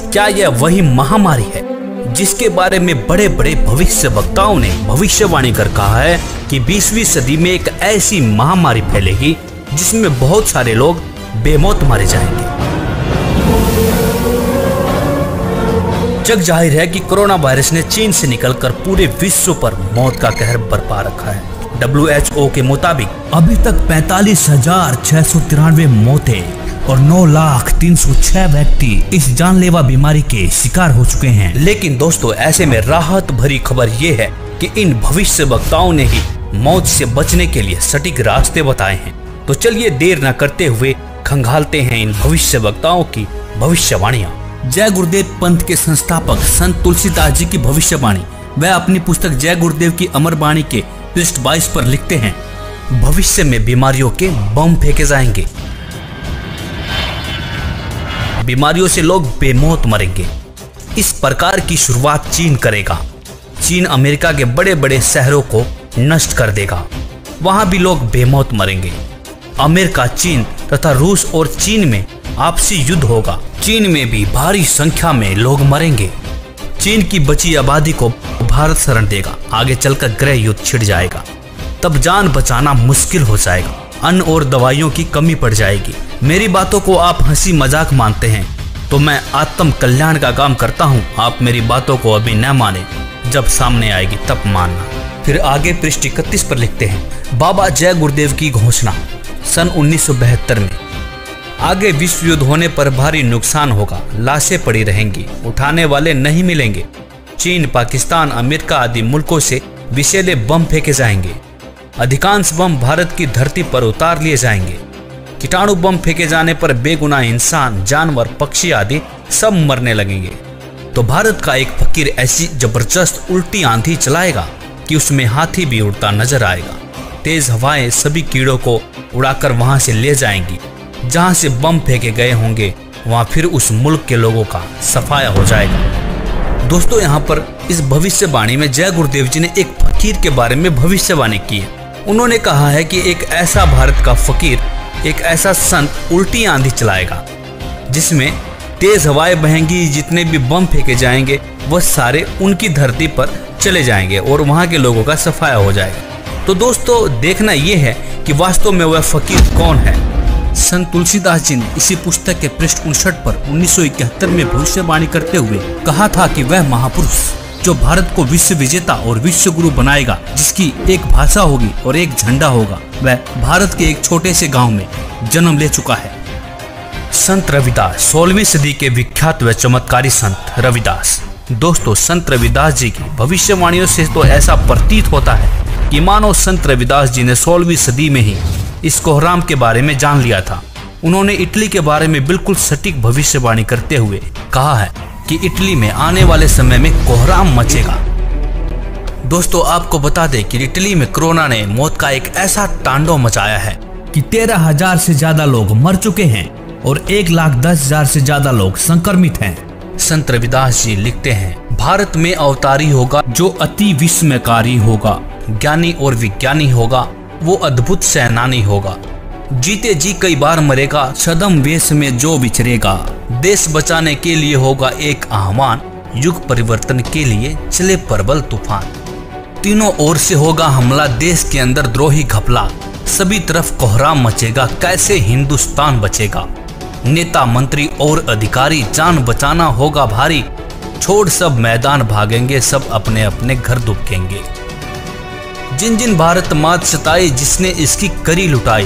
क्या यह वही महामारी है जिसके बारे में बड़े बड़े भविष्य वक्ताओं ने भविष्यवाणी कर कहा है कि 20वीं सदी में एक ऐसी महामारी फैलेगी जिसमें बहुत सारे लोग बेमौत मारे जाएँगे। जग ज़ाहिर है कि कोरोना वायरस ने चीन से निकलकर पूरे विश्व पर मौत का कहर बरपा रखा है। WHO के मुताबिक अभी तक पैतालीस हज़ार छह सौ तिरानवे मौतें और 9 लाख 306 व्यक्ति इस जानलेवा बीमारी के शिकार हो चुके हैं। लेकिन दोस्तों, ऐसे में राहत भरी खबर ये है कि इन भविष्य वक्ताओं ने ही मौत से बचने के लिए सटीक रास्ते बताए हैं। तो चलिए देर न करते हुए खंगालते हैं इन भविष्य वक्ताओं की भविष्यवाणियाँ। जय गुरुदेव पंथ के संस्थापक संत तुलसीदास जी की भविष्यवाणी। वह अपनी पुस्तक जय गुरुदेव की अमर बाणी के पृष्ठ बाईस पर लिखते हैं, भविष्य में बीमारियों के बम फेंके जाएँगे। बीमारियों से लोग बेमौत मरेंगे। इस प्रकार की शुरुआत चीन करेगा। चीन अमेरिका के बड़े बड़े शहरों को नष्ट कर देगा। वहाँ भी लोग बेमौत मरेंगे। अमेरिका, चीन तथा रूस और चीन में आपसी युद्ध होगा। चीन में भी भारी संख्या में लोग मरेंगे। चीन की बची आबादी को भारत शरण देगा। आगे चलकर गृह युद्ध छिड़ जाएगा। तब जान बचाना मुश्किल हो जाएगा। अन्न और दवाइयों की कमी पड़ जाएगी। मेरी बातों को आप हँसी मज़ाक मानते हैं। तो मैं आत्म कल्याण का काम करता हूँ। आप मेरी बातों को अभी न माने। जब सामने आएगी तब मानना। फिर आगे पृष्ठ इकतीस पर लिखते हैं। बाबा जय गुरुदेव की घोषणा, सन उन्नीस में। आगे विश्व युद्ध होने पर भारी नुकसान होगा। लाशें पड़ी रहेंगी। उठाने वाले नहीं मिलेंगे। चीन, पाकिस्तान, अमेरिका आदि मुल्कों से विषैले बम फेंके जाएँगे। अधिकांश बम भारत की धरती पर उतार लिए जाएँगे। कीटाणु बम फेंके जाने पर बेगुनाह इंसान, जानवर, पक्षी आदि सब मरने लगेंगे। तो भारत का एक फकीर ऐसी ज़बरदस्त उल्टी आंधी चलाएगा कि उसमें हाथी भी उड़ता नज़र आएगा। तेज हवाएँ सभी कीड़ों को उड़ाकर वहाँ से ले जाएँगी। जहाँ से बम फेंके गए होंगे, वहाँ फिर उस मुल्क के लोगों का सफाया हो जाएगा। दोस्तों, यहाँ पर इस भविष्यवाणी में जय गुरुदेव जी ने एक फकीर के बारे में भविष्यवाणी की है। उन्होंने कहा है कि एक ऐसा भारत का फकीर, एक ऐसा संत उल्टी आंधी चलाएगा, जिसमें तेज हवाएँ बहेंगी, जितने भी बम फेंके जाएँगे, वह सारे उनकी धरती पर चले जाएँगे और वहाँ के लोगों का सफाया हो जाएगा। तो दोस्तों, देखना यह है कि वास्तव में वह फकीर कौन है। संत तुलसीदास जी ने इसी पुस्तक के पृष्ठ उनसठ पर उन्नीस सौ इकहत्तर में भविष्यवाणी करते हुए कहा था कि वह महापुरुष जो भारत को विश्व विजेता और विश्व गुरु बनाएगा, जिसकी एक भाषा होगी और एक झंडा होगा, वह भारत के एक छोटे से गाँव में जन्म ले चुका है। संत रविदास, सोलहवीं सदी के विख्यात व चमत्कारी संत रविदास। दोस्तों, संत रविदास जी की भविष्यवाणियों से तो ऐसा प्रतीत होता है कि मानो संत रविदास जी ने सोलहवीं सदी में ही इस कोहराम के बारे में जान लिया था। उन्होंने इटली के बारे में बिल्कुल सटीक भविष्यवाणी करते हुए कहा है कि इटली में आने वाले समय में कोहराम मचेगा। दोस्तों, आपको बता दें कि इटली में कोरोना ने मौत का एक ऐसा तांडव मचाया है कि तेरह हज़ार से ज़्यादा लोग मर चुके हैं और एक लाख दस हज़ार से ज़्यादा लोग संक्रमित हैं। संत रविदास जी लिखते हैं, भारत में अवतारी होगा जो अति विस्मयकारी होगा, ज्ञानी और विज्ञानी होगा वो अद्भुत सेनानी होगा। जीते जी कई बार मरेगा, सदम वेश में जो विचरेगा देश बचाने के लिए होगा एक आह्वान, युग परिवर्तन के लिए चले प्रबल तूफ़ान। तीनों ओर से होगा हमला, देश के अंदर द्रोही घपला। सभी तरफ़ कोहराम मचेगा, कैसे हिंदुस्तान बचेगा? नेता, मंत्री और अधिकारी, जान बचाना होगा भारी। छोड़ सब मैदान भागेंगे, सब अपने अपने घर दुबकेंगे। जिन जिन भारत मात सताई जिसने इसकी करी लुटाई,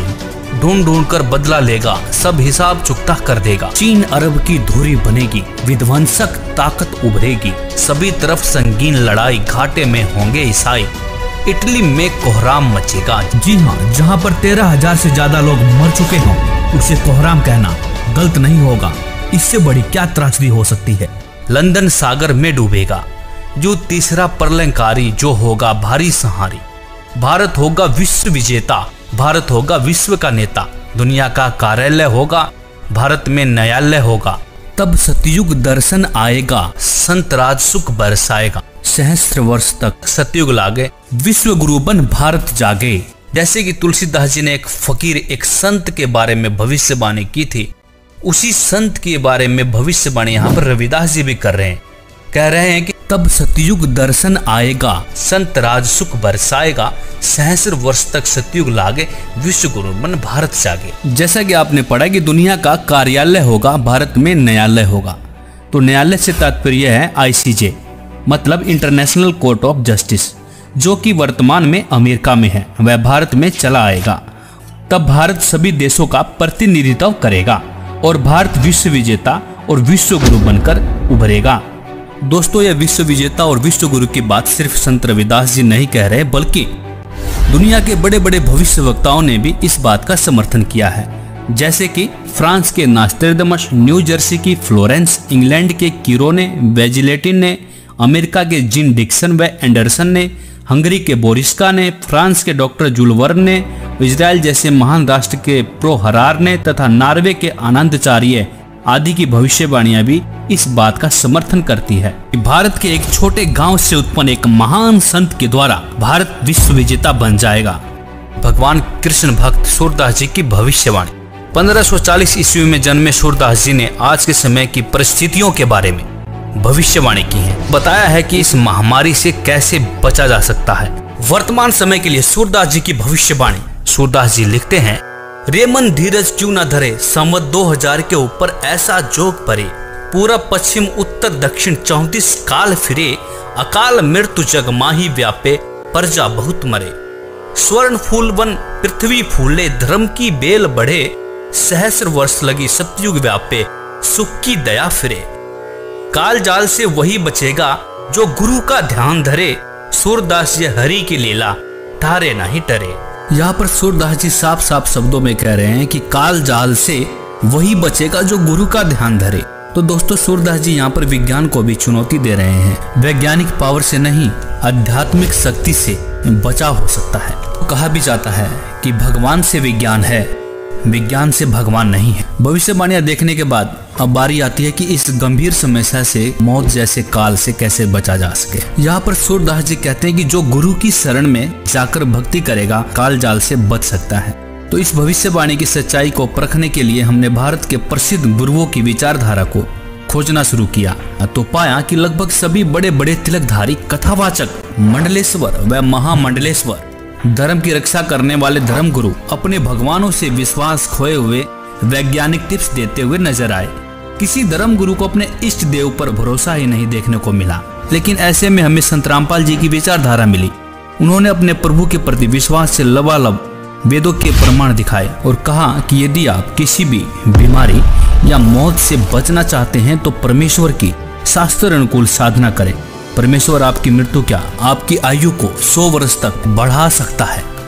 ढूंढ ढूंढ कर बदला लेगा, सब हिसाब चुकता कर देगा। चीन अरब की धुरी बनेगी, विध्वंसक ताकत उभरेगी। सभी तरफ़ संगीन लड़ाई घाटे में होंगे ईसाई। इटली में कोहराम मचेगा। जी हाँ जहाँ पर तेरह हज़ार से ज़्यादा लोग मर चुके हों, उसे कोहराम कहना गलत नहीं होगा। इससे बड़ी क्या त्रासदी हो सकती है? लंदन सागर में डूबेगा। जो तीसरा प्रलयकारी जो होगा भारी सहारी। भारत होगा विश्व विजेता, भारत होगा विश्व का नेता, दुनिया का कार्यालय होगा, भारत में न्यायालय होगा। तब सतयुग दर्शन आएगा, संत राज सुख बरसाएगा। सहस्त्र वर्ष तक सतयुग लागे विश्व गुरु बन भारत जागे। जैसे कि तुलसीदास जी ने एक फकीर, एक संत के बारे में भविष्यवाणी की थी, उसी संत के बारे में भविष्यवाणी यहाँ पर रविदास जी भी कर रहे हैं। कह रहे हैं कि तब सतयुग दर्शन आएगा, संत राज सुख बरसाएगा, सहस्र वर्ष तक सतयुग लागे विश्व गुरु मन भारत जागे। जैसा कि आपने पढ़ा कि दुनिया का कार्यालय होगा, भारत में न्यायालय होगा। तो न्यायालय से तात्पर्य है आईसीजे मतलब इंटरनेशनल कोर्ट ऑफ़ जस्टिस जो कि वर्तमान में अमेरिका में है, वह भारत में चला आएगा। तब भारत सभी देशों का प्रतिनिधित्व करेगा और भारत विश्व विजेता और विश्व गुरु बनकर उभरेगा। दोस्तों, यह विश्व विजेता और विश्व गुरु की बात सिर्फ़ संत रविदास जी नहीं कह रहे, बल्कि दुनिया के बड़े बड़े भविष्य वक्ताओं ने भी इस बात का समर्थन किया है। जैसे कि फ्रांस के नास्टेरदमश न्यू जर्सी की फ्लोरेंस, इंग्लैंड के कीरो ने वेजिलेटिन ने, अमेरिका के जिन डिक्सन व एंडरसन ने, हंगरी के बोरिस्का ने, फ्रांस के डॉक्टर जुलवर्न ने इसराइल जैसे महान राष्ट्र के प्रो हरार ने तथा नार्वे के आनंदचार्य आदि की भविष्यवाणियाँ भी इस बात का समर्थन करती है कि भारत के एक छोटे गाँव से उत्पन्न एक महान संत के द्वारा भारत विश्व विजेता बन जाएगा। भगवान कृष्ण भक्त सूरदास जी की भविष्यवाणी। 1540 ईस्वी में जन्मे सूरदास जी ने आज के समय की परिस्थितियों के बारे में भविष्यवाणी की है। बताया है कि इस महामारी से कैसे बचा जा सकता है। वर्तमान समय के लिए सूरदास जी की भविष्यवाणी। सूरदास जी लिखते हैं रेमन धीरज क्यों न धरे? संवत 2000 के ऊपर ऐसा जोग परे। पूरा पश्चिम, उत्तर, दक्षिण, चौतीस काल फिरे। अकाल मृत्यु जग माही व्यापे, प्रजा बहुत मरे। स्वर्ण फूल वन, पृथ्वी फूले, धर्म की बेल बढ़े। सहस्र वर्ष लगी सतयुग व्यापे, सुख की दया फिरे। काल जाल से वही बचेगा जो गुरु का ध्यान धरे। सूरदास हरि की लीला, तारे नहीं टरे। यहाँ पर सूरदास जी साफ़ साफ़ शब्दों में कह रहे हैं कि काल जाल से वही बचेगा जो गुरु का ध्यान धरे। तो दोस्तों, सूरदास जी यहाँ पर विज्ञान को भी चुनौती दे रहे हैं। वैज्ञानिक पावर से नहीं, आध्यात्मिक शक्ति से बचाव हो सकता है। कहा भी जाता है कि भगवान से विज्ञान है। विज्ञान से भगवान नहीं है। भविष्यवाणियाँ देखने के बाद अब बारी आती है कि इस गंभीर समस्या से मौत जैसे काल से कैसे बचा जा सके। यहाँ पर सूरदास जी कहते हैं कि जो गुरु की शरण में जाकर भक्ति करेगा काल जाल से बच सकता है। तो इस भविष्यवाणी की सच्चाई को परखने के लिए हमने भारत के प्रसिद्ध गुरुओं की विचारधारा को खोजना शुरू किया। तो पाया कि लगभग सभी बड़े बड़े तिलकधारी कथावाचक मंडलेश्वर व महामंडलेश्वर धर्म की रक्षा करने वाले धर्म गुरु अपने भगवानों से विश्वास खोए हुए वैज्ञानिक टिप्स देते हुए नज़र आए। किसी धर्म गुरु को अपने इष्ट देव पर भरोसा ही नहीं देखने को मिला। लेकिन ऐसे में हमें संत रामपाल जी की विचारधारा मिली। उन्होंने अपने प्रभु के प्रति विश्वास से लबालब वेदों के प्रमाण दिखाए और कहा कि यदि आप किसी भी बीमारी या मौत से बचना चाहते हैं तो परमेश्वर की शास्त्र अनुकूल साधना करें। परमेश्वर आपकी मृत्यु क्या आपकी आयु को 100 वर्ष तक बढ़ा सकता है।